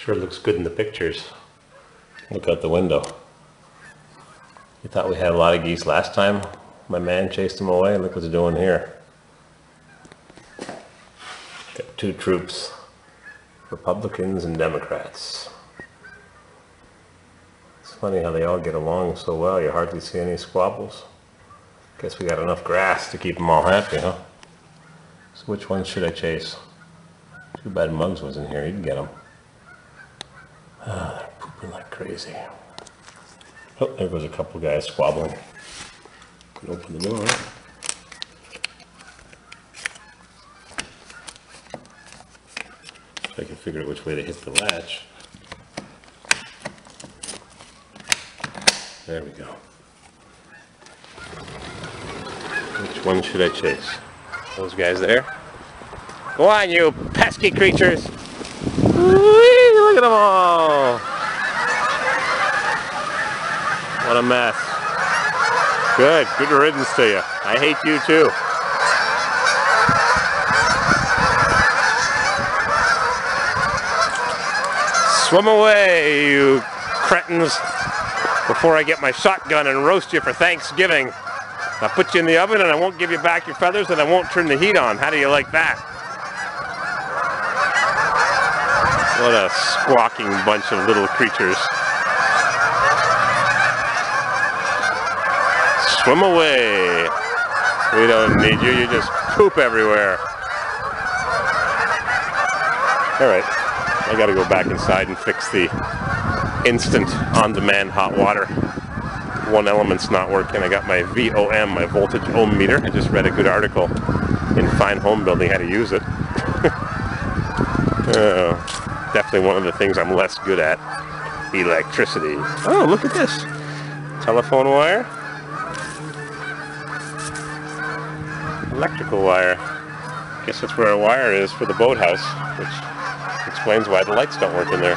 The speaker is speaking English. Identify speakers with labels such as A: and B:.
A: Sure looks good in the pictures. Look out the window. You thought we had a lot of geese last time? My man chased them away. Look what they're doing here. Got two troops. Republicans and Democrats. It's funny how they all get along so well. You hardly see any squabbles. Guess we got enough grass to keep them all happy, huh? So which one should I chase? Too bad Muggs wasn't here. He'd get them. Ah, they're pooping like crazy. Oh, there goes a couple guys squabbling. Could open the door. I can figure out which way to hit the latch. There we go. Which one should I chase? Those guys there? Go on, you pesky creatures! Look at them all! What a mess. Good, good riddance to you. I hate you too. Swim away, you cretins, before I get my shotgun and roast you for Thanksgiving. I'll put you in the oven and I won't give you back your feathers and I won't turn the heat on. How do you like that? What a squawking bunch of little creatures. Swim away. We don't need you. You just poop everywhere. All right. I got to go back inside and fix the instant on-demand hot water. One element's not working. I got my VOM, my voltage ohm meter. I just read a good article in Fine Homebuilding how to use it. oh, definitely one of the things I'm less good at. Electricity. Oh, look at this. Telephone wire. Electrical wire. Guess that's where our wire is for the boathouse, which explains why the lights don't work in there.